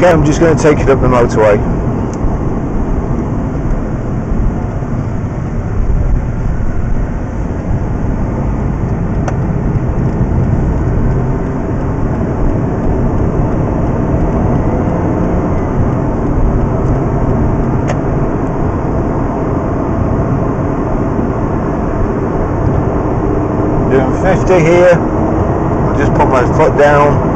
Okay, I'm just going to take it up the motorway. Doing 50 here. I'll just put my foot down.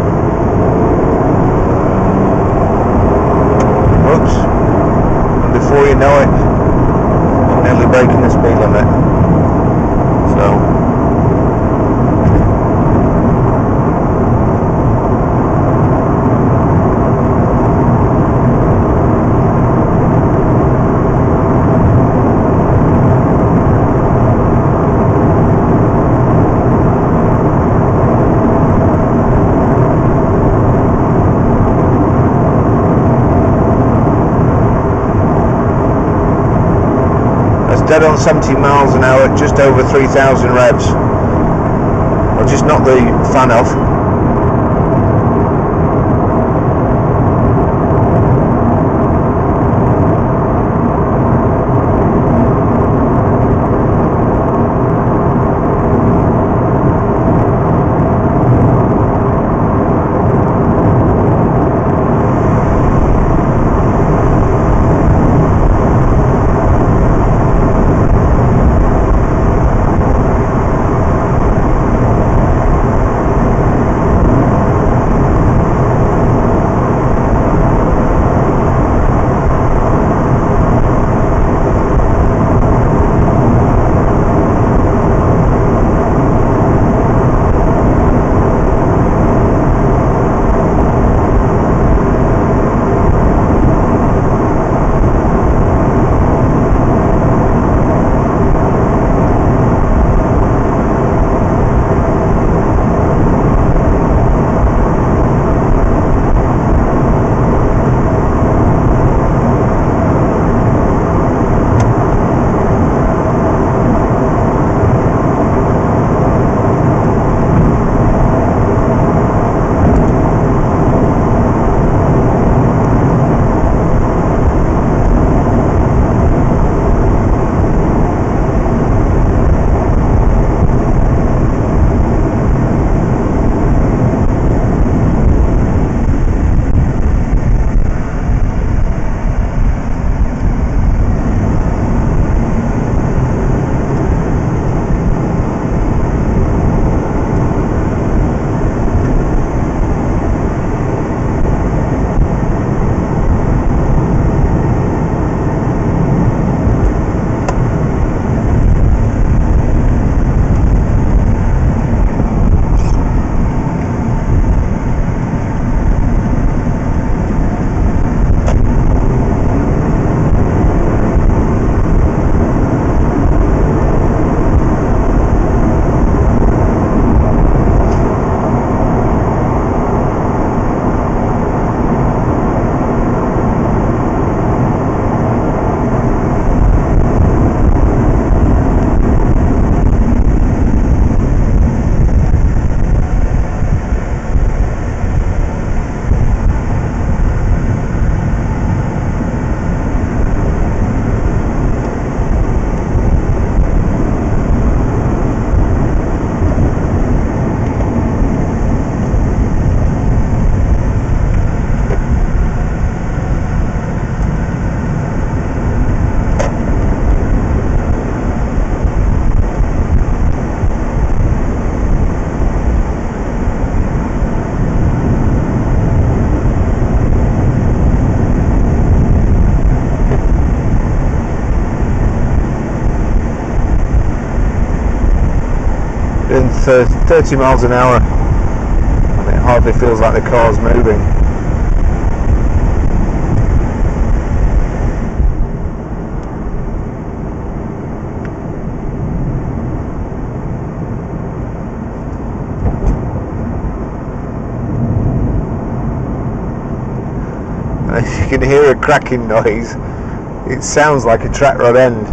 Dead on 70 miles an hour, just over 3,000 revs. I'll just knock the fan off. 30 miles an hour. And it hardly feels like the car's moving. And you can hear a cracking noise. It sounds like a track rod end,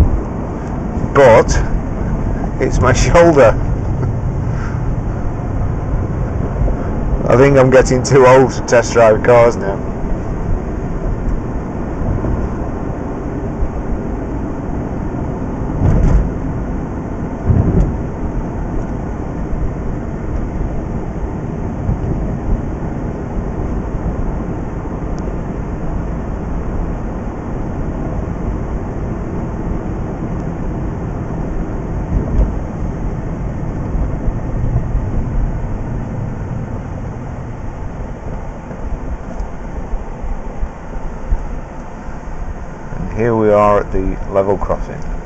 but it's my shoulder. I think I'm getting too old to test drive cars now. here we are at the level crossing.